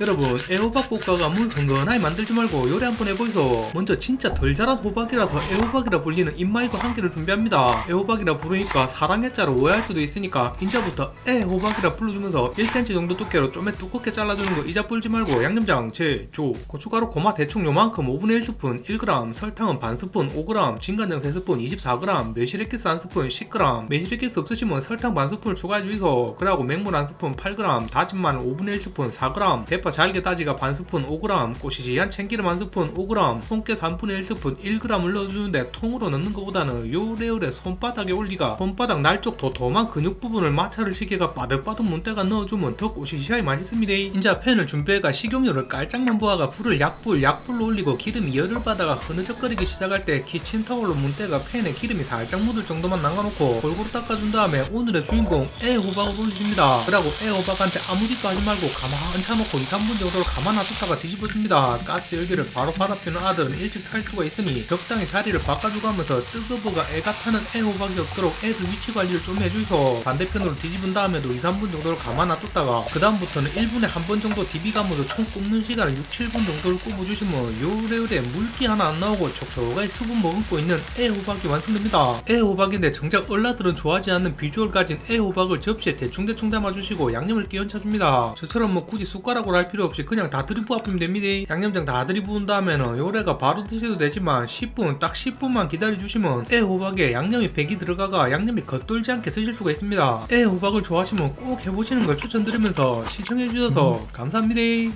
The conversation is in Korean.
여러분 애호박 볶아가 물 흥건하게 만들지 말고 요리 한번 해보이소. 먼저 진짜 덜 자란 호박이라서 애호박이라 불리는 입마이도 한 개를 준비합니다. 애호박이라 부르니까 사랑 애자로 오해할 수도 있으니까 인자부터 애호박이라 불러주면서 1cm 정도 두께로 쪼매 두껍게 잘라주는 거 이자불지 말고 양념장, 제조, 고춧가루, 고마 대충 요만큼 5분의 1스푼 1g 설탕은 반스푼 5g 진간장 3스푼 24g 매실액기스 1스푼 10g 매실액기스 없으시면 설탕 반스푼을 추가해주이소. 그리고 맹물 1스푼 8g 다진 마늘 5분의 1스푼 4g 대파 잘게 다지가 반 스푼 5g 꼬시시한 참기름 1스푼 5g 통깨 3분의 1스푼 1g을 넣어주는데 통으로 넣는 것보다는 요래요래 손바닥에 올리가 손바닥 날쪽 도톰한 근육 부분을 마찰을 시계가 바득바득 문대가 넣어주면 더 꼬시시하게 맛있습니다. 인자 팬을 준비해가 식용유를 깔짝만 부어가 불을 약불 약불로 올리고 기름이 열을 받아가 흐느적거리기 시작할 때 키친타올로 문대가 팬에 기름이 살짝 묻을 정도만 남겨놓고 골고루 닦아준 다음에 오늘의 주인공 애호박을 올리십니다. 그리고 애호박한테 아무 짓도 하지 말고 가만 얹혀놓고 2, 3분 정도를 가만 놔뒀다가 뒤집어줍니다. 가스 열기를 바로 받아피는 아들은 일찍 살 수가 있으니 적당히 자리를 바꿔주고 하면서 뜨거버가 애가 타는 애호박이 없도록 애들 위치 관리를 좀 해주이소. 반대편으로 뒤집은 다음에도 2, 3분 정도를 가만 놔뒀다가 그 다음부터는 1분에 한 번 정도 디비가면서 총 굽는 시간을 6, 7분 정도를 굽어주시면 요래요래 물기 하나 안 나오고 촉촉하게 수분 머금고 있는 애호박이 완성됩니다. 애호박인데 정작 얼라들은 좋아하지 않는 비주얼 가진 애호박을 접시에 대충대충 담아주시고 양념을 끼얹혀줍니다. 저처럼 뭐 굳이 숟가락으로 할 필요 없이 그냥 다 들이부으면 됩니다. 양념장 다 들이부은 다음에는 요래가 바로 드셔도 되지만 10분 딱 10분만 기다려주시면 애호박에 양념이 배기 들어가가 양념이 겉돌지 않게 드실 수가 있습니다. 애호박을 좋아하시면 꼭 해보시는 걸 추천드리면서 시청해주셔서 감사합니다